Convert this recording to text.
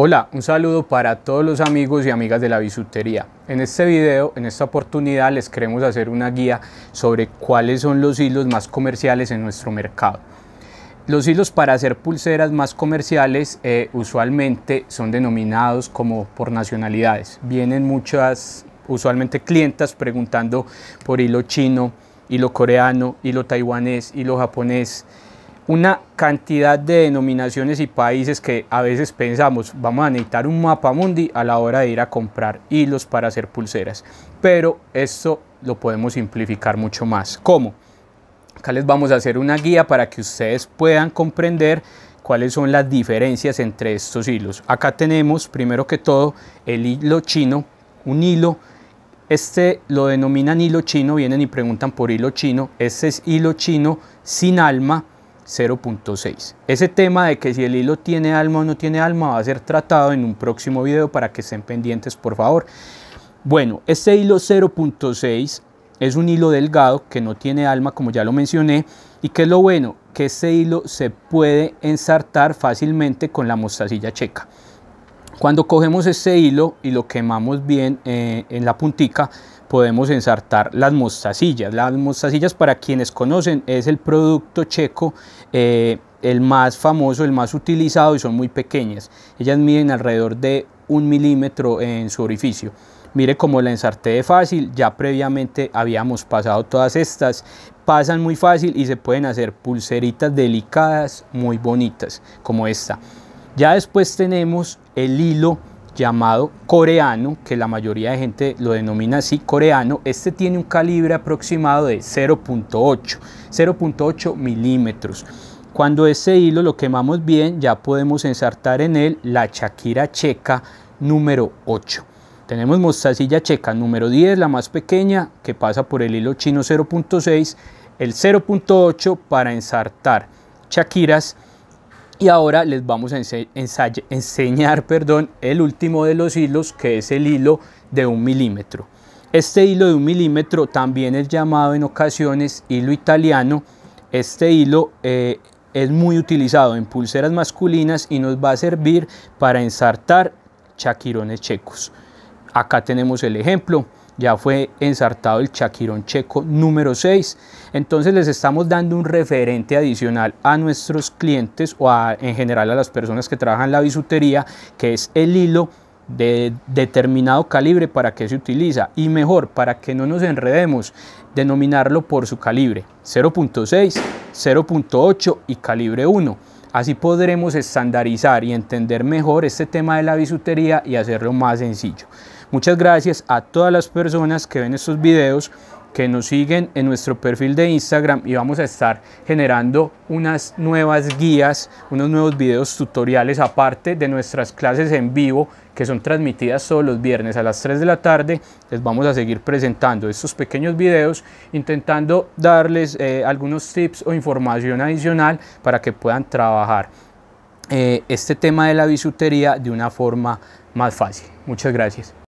Hola, un saludo para todos los amigos y amigas de la bisutería. En este video, en esta oportunidad, les queremos hacer una guía sobre cuáles son los hilos más comerciales en nuestro mercado. Los hilos para hacer pulseras más comerciales eh, usualmente son denominados como por nacionalidades. Vienen muchas, usualmente clientas preguntando por hilo chino, hilo coreano, hilo taiwanés, hilo japonés, una cantidad de denominaciones y países que a veces pensamos vamos a necesitar un mapa mundi a la hora de ir a comprar hilos para hacer pulseras pero esto lo podemos simplificar mucho más ¿cómo? acá les vamos a hacer una guía para que ustedes puedan comprender cuáles son las diferencias entre estos hilos acá tenemos primero que todo el hilo chino un hilo este lo denominan hilo chino, vienen y preguntan por hilo chino. Este es hilo chino sin alma, 0.6. Ese tema de que si el hilo tiene alma o no tiene alma va a ser tratado en un próximo video para que estén pendientes por favor. Bueno, este hilo 0.6 es un hilo delgado que no tiene alma como ya lo mencioné y que es lo bueno que este hilo se puede ensartar fácilmente con la mostacilla checa. Cuando cogemos este hilo y lo quemamos bien eh, en la puntica podemos ensartar las mostacillas. Las mostacillas, para quienes conocen, es el producto checo, eh, el más famoso, el más utilizado y son muy pequeñas. Ellas miden alrededor de un milímetro en su orificio. Mire cómo la ensarté de fácil, ya previamente habíamos pasado todas estas, pasan muy fácil y se pueden hacer pulseritas delicadas muy bonitas como esta. Ya después tenemos el hilo llamado coreano, que la mayoría de gente lo denomina así coreano, este tiene un calibre aproximado de 0.8, 0.8 milímetros. Cuando ese hilo lo quemamos bien, ya podemos ensartar en él la Shakira checa número 8. Tenemos mostacilla checa número 10, la más pequeña, que pasa por el hilo chino 0.6, el 0.8 para ensartar Shakiras y ahora les vamos a enseñar perdón, el último de los hilos que es el hilo de un milímetro. Este hilo de un milímetro también es llamado en ocasiones hilo italiano. Este hilo eh, es muy utilizado en pulseras masculinas y nos va a servir para ensartar chaquirones checos. Acá tenemos el ejemplo ya fue ensartado el chaquirón checo número 6. Entonces les estamos dando un referente adicional a nuestros clientes o en general a las personas que trabajan la bisutería, que es el hilo de determinado calibre para qué se utiliza. Y mejor para que no nos enredemos denominarlo por su calibre. 0.6 0.8 y calibre 1 así podremos estandarizar y entender mejor este tema de la bisutería y hacerlo más sencillo Muchas gracias a todas las personas que ven estos videos, que nos siguen en nuestro perfil de Instagram y vamos a estar generando unas nuevas guías, unos nuevos videos tutoriales aparte de nuestras clases en vivo que son transmitidas todos los viernes a las 3 de la tarde. Les vamos a seguir presentando estos pequeños videos intentando darles eh, algunos tips o información adicional para que puedan trabajar eh, este tema de la bisutería de una forma más fácil. Muchas gracias.